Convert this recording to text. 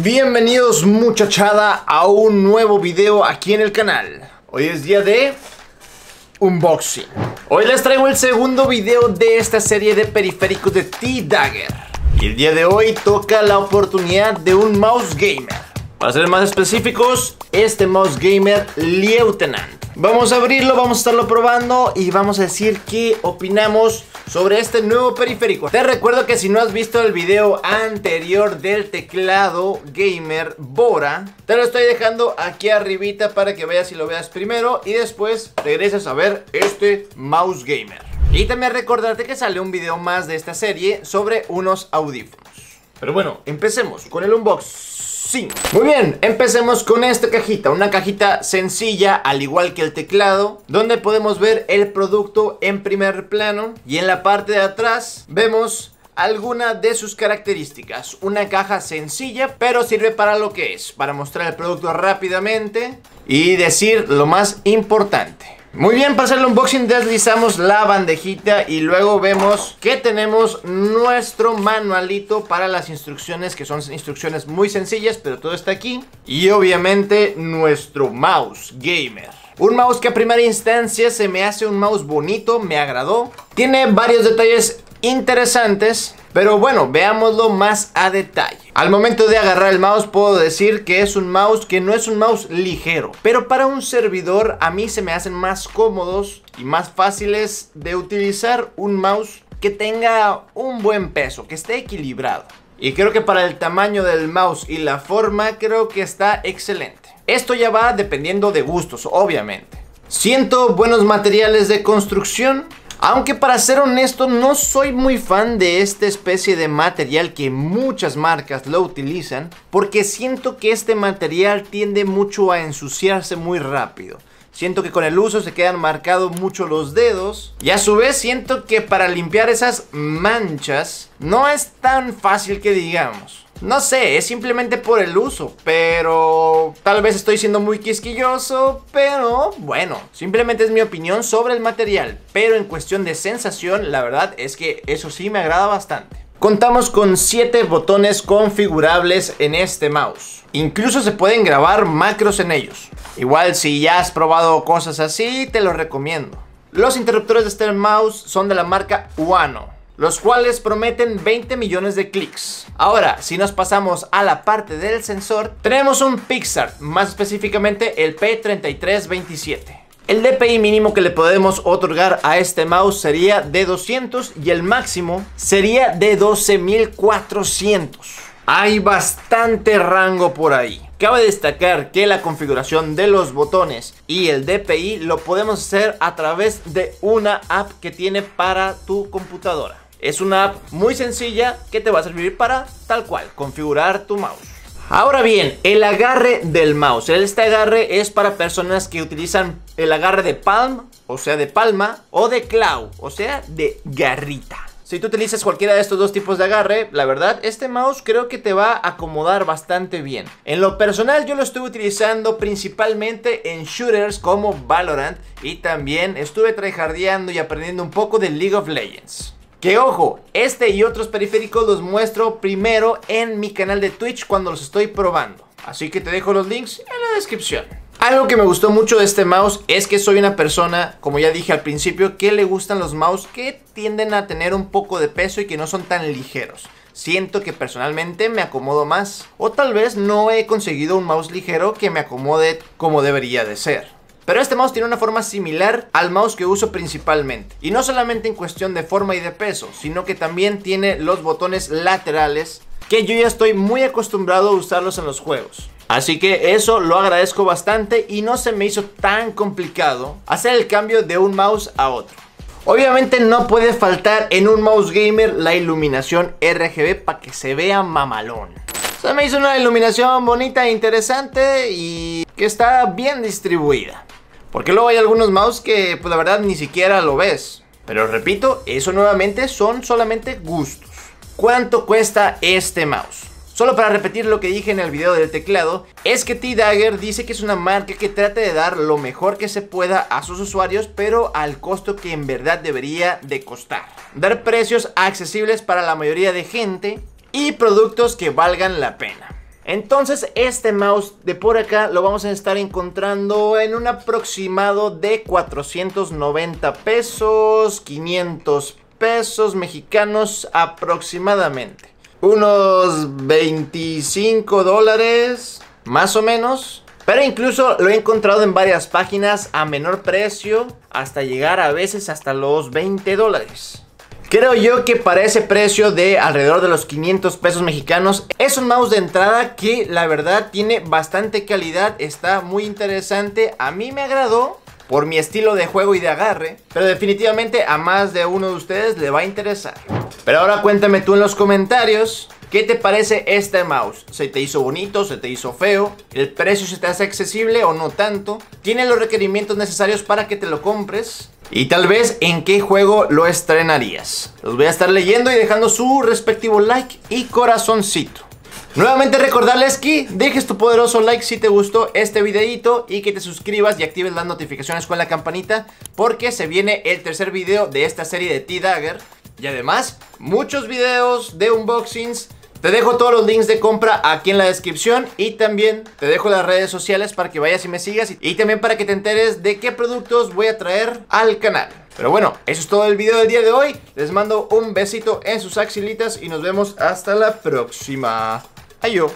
Bienvenidos muchachada a un nuevo video aquí en el canal. Hoy es día de unboxing. Hoy les traigo el segundo video de esta serie de periféricos de T-Dagger. Y el día de hoy toca la oportunidad de un mouse gamer. Para ser más específicos, este mouse gamer Lieutenant. Vamos a abrirlo, vamos a estarlo probando y vamos a decir qué opinamos sobre este nuevo periférico. Te recuerdo que si no has visto el video anterior del teclado gamer Bora, te lo estoy dejando aquí arribita para que vayas y lo veas primero y después regreses a ver este mouse gamer. Y también recordarte que sale un video más de esta serie sobre unos audífonos. Pero bueno, empecemos con el unbox. Muy bien, empecemos con esta cajita, una cajita sencilla al igual que el teclado, donde podemos ver el producto en primer plano y en la parte de atrás vemos alguna de sus características. Una caja sencilla, pero sirve para lo que es, para mostrar el producto rápidamente y decir lo más importante. Muy bien, para hacer el unboxing deslizamos la bandejita y luego vemos que tenemos nuestro manualito para las instrucciones, que son instrucciones muy sencillas, pero todo está aquí. Y obviamente nuestro mouse gamer. Un mouse que a primera instancia se me hace un mouse bonito, me agradó. Tiene varios detalles interesantes, pero bueno, veámoslo más a detalle. Al momento de agarrar el mouse puedo decir que es un mouse que no es un mouse ligero, pero para un servidor a mí se me hacen más cómodos y más fáciles de utilizar un mouse que tenga un buen peso, que esté equilibrado. Y creo que para el tamaño del mouse y la forma creo que está excelente. Esto ya va dependiendo de gustos, obviamente. Siento buenos materiales de construcción, aunque para ser honesto no soy muy fan de esta especie de material que muchas marcas lo utilizan porque siento que este material tiende mucho a ensuciarse muy rápido. Siento que con el uso se quedan marcados mucho los dedos. Y a su vez siento que para limpiar esas manchas no es tan fácil que digamos. No sé, es simplemente por el uso, pero tal vez estoy siendo muy quisquilloso, pero bueno, simplemente es mi opinión sobre el material, pero en cuestión de sensación, la verdad es que eso sí me agrada bastante. Contamos con 7 botones configurables en este mouse. Incluso se pueden grabar macros en ellos. Igual si ya has probado cosas así, te lo recomiendo. Los interruptores de este mouse son de la marca Uano los cuales prometen 20 millones de clics. Ahora, si nos pasamos a la parte del sensor, tenemos un Pixar, más específicamente el P3327. El DPI mínimo que le podemos otorgar a este mouse sería de 200 y el máximo sería de 12400. Hay bastante rango por ahí. Cabe destacar que la configuración de los botones y el DPI lo podemos hacer a través de una app que tiene para tu computadora. Es una app muy sencilla que te va a servir para tal cual, configurar tu mouse. Ahora bien, el agarre del mouse. Este agarre es para personas que utilizan el agarre de palm, o sea de palma, o de claw, o sea de garrita. Si tú utilizas cualquiera de estos dos tipos de agarre, la verdad, este mouse creo que te va a acomodar bastante bien. En lo personal, yo lo estuve utilizando principalmente en shooters como Valorant y también estuve tryhardeando y aprendiendo un poco de League of Legends. Que ojo, este y otros periféricos los muestro primero en mi canal de Twitch cuando los estoy probando. Así que te dejo los links en la descripción. Algo que me gustó mucho de este mouse es que soy una persona, como ya dije al principio, que le gustan los mouse que tienden a tener un poco de peso y que no son tan ligeros. Siento que personalmente me acomodo más. O tal vez no he conseguido un mouse ligero que me acomode como debería de ser. Pero este mouse tiene una forma similar al mouse que uso principalmente. Y no solamente en cuestión de forma y de peso, sino que también tiene los botones laterales que yo ya estoy muy acostumbrado a usarlos en los juegos. Así que eso lo agradezco bastante y no se me hizo tan complicado hacer el cambio de un mouse a otro. Obviamente no puede faltar en un mouse gamer la iluminación RGB para que se vea mamalón. Se me hizo una iluminación bonita e interesante y que está bien distribuida. Porque luego hay algunos mouse que pues la verdad ni siquiera lo ves. Pero repito, eso nuevamente son solamente gustos. ¿Cuánto cuesta este mouse? Solo para repetir lo que dije en el video del teclado, es que T-Dagger dice que es una marca que trata de dar lo mejor que se pueda a sus usuarios, pero al costo que en verdad debería de costar. Dar precios accesibles para la mayoría de gente y productos que valgan la pena. Entonces este mouse de por acá lo vamos a estar encontrando en un aproximado de 490 pesos, 500 pesos mexicanos aproximadamente. Unos 25 dólares, más o menos. Pero incluso lo he encontrado en varias páginas a menor precio, hasta llegar a veces hasta los 20 dólares. Creo yo que para ese precio de alrededor de los 500 pesos mexicanos es un mouse de entrada que la verdad tiene bastante calidad, está muy interesante, a mí me agradó por mi estilo de juego y de agarre, pero definitivamente a más de uno de ustedes le va a interesar. Pero ahora cuéntame tú en los comentarios ¿Qué te parece este mouse? ¿Se te hizo bonito? ¿Se te hizo feo? ¿El precio se te hace accesible o no tanto? ¿Tiene los requerimientos necesarios para que te lo compres? Y tal vez en qué juego lo estrenarías. Los voy a estar leyendo y dejando su respectivo like y corazoncito. Nuevamente recordarles que dejes tu poderoso like si te gustó este videito y que te suscribas y actives las notificaciones con la campanita porque se viene el tercer video de esta serie de T-Dagger y además muchos videos de unboxings te dejo todos los links de compra aquí en la descripción y también te dejo las redes sociales para que vayas y me sigas y también para que te enteres de qué productos voy a traer al canal. Pero bueno, eso es todo el video del día de hoy. Les mando un besito en sus axilitas y nos vemos hasta la próxima. Adiós.